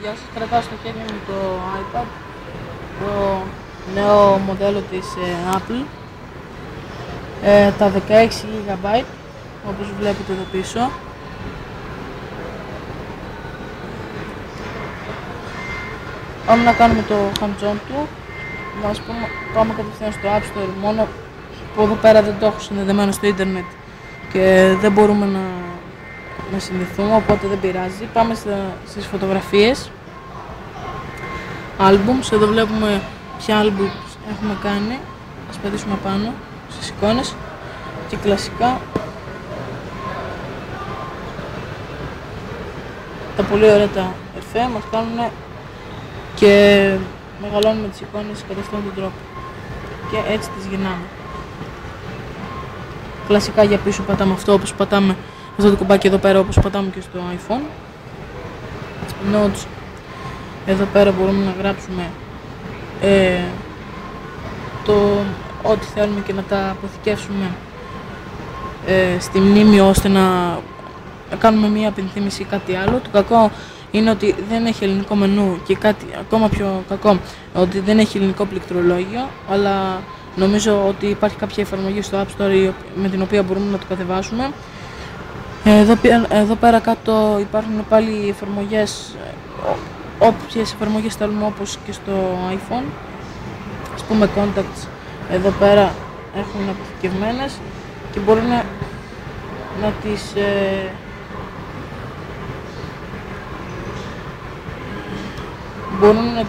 Γεια σας, κρατάω στο χέρι μου το iPad, το νέο μοντέλο της ε, Apple, ε, τα 16 GB, όπως βλέπετε εδώ πίσω. Πάμε να κάνουμε το hands-on του, μας πούμε, πάμε κατευθείαν στο App Store, μόνο που εδώ πέρα δεν το έχω συνδεδεμένο στο ίντερνετ και δεν μπορούμε να να συνδεθούμε, οπότε δεν πειράζει. Πάμε στα, στις φωτογραφίες. Albums, εδώ βλέπουμε ποια albums έχουμε κάνει. Ας πατήσουμε πάνω στις εικόνες. Και κλασικά τα πολύ ωραία τα εφέ μας κάνουν και μεγαλώνουμε τις εικόνες κατά αυτόν τον τρόπο. Και έτσι τις γυρνάμε. Κλασικά για πίσω πατάμε αυτό όπως πατάμε αυτό το κουμπάκι εδώ πέρα όπως πατάμε και στο iPhone Notes εδώ πέρα μπορούμε να γράψουμε ε, το ό,τι θέλουμε και να τα αποθηκεύσουμε ε, στη μνήμη ώστε να, κάνουμε μία απενθύμηση ή κάτι άλλο. Το κακό είναι ότι δεν έχει ελληνικό μενού και κάτι ακόμα πιο κακό ότι δεν έχει ελληνικό πληκτρολόγιο αλλά νομίζω ότι υπάρχει κάποια εφαρμογή στο App Store με την οποία μπορούμε να το κατεβάσουμε εδώ, εδώ πέρα κάτω υπάρχουν πάλι εφαρμογές, όποιες εφαρμογές θέλουμε όπως και στο iPhone. Ας πούμε contacts εδώ πέρα έχουν αποθηκευμένες και μπορούν να, να τις ε, μπορούν να,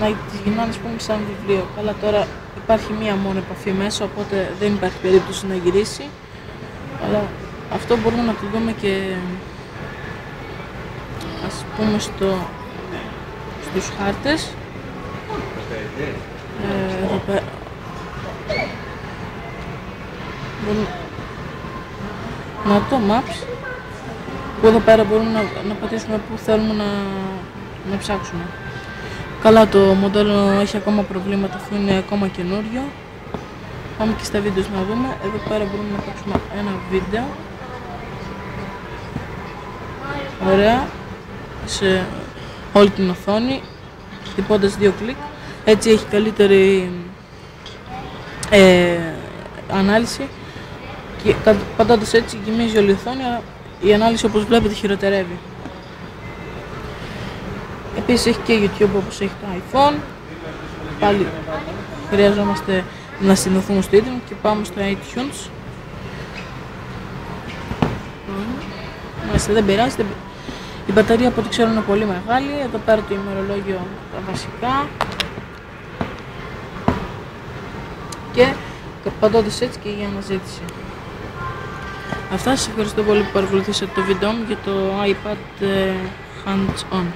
να τις γυρνάνε πούμε σαν βιβλίο. Καλά τώρα υπάρχει μία μόνο επαφή μέσα οπότε δεν υπάρχει περίπτωση να γυρίσει. Αλλά αυτό μπορούμε να το δούμε και ας πούμε στο, στους χάρτες. Ε, εδώ πέρα να το maps που εδώ πέρα μπορούμε να, να πατήσουμε που θέλουμε να, να ψάξουμε. Καλά το μοντέλο έχει ακόμα προβλήματα αφού είναι ακόμα καινούριο. Πάμε και στα βίντεο να δούμε. Εδώ πέρα μπορούμε να παίξουμε ένα βίντεο ωραία. Σε όλη την οθόνη χτυπώντας δύο κλικ. Έτσι έχει καλύτερη ε, ανάλυση. Και πατώντας έτσι γεμίζει όλη η οθόνη αλλά η ανάλυση όπως βλέπετε χειροτερεύει. Επίσης έχει και YouTube όπως έχει το iPhone. Πάλι χρειαζόμαστε να συνδεθούμε στο ίντερνετ και πάμε στο iTunes. Μάλιστα δεν πειράζει, η μπαταρία από ό,τι ξέρω είναι πολύ μεγάλη. Εδώ πέρα το ημερολόγιο τα βασικά. Και πατώντας έτσι και για αναζήτηση. Αυτά σας ευχαριστώ πολύ που παρακολουθήσατε το βίντεο μου για το iPad ε, Hands On.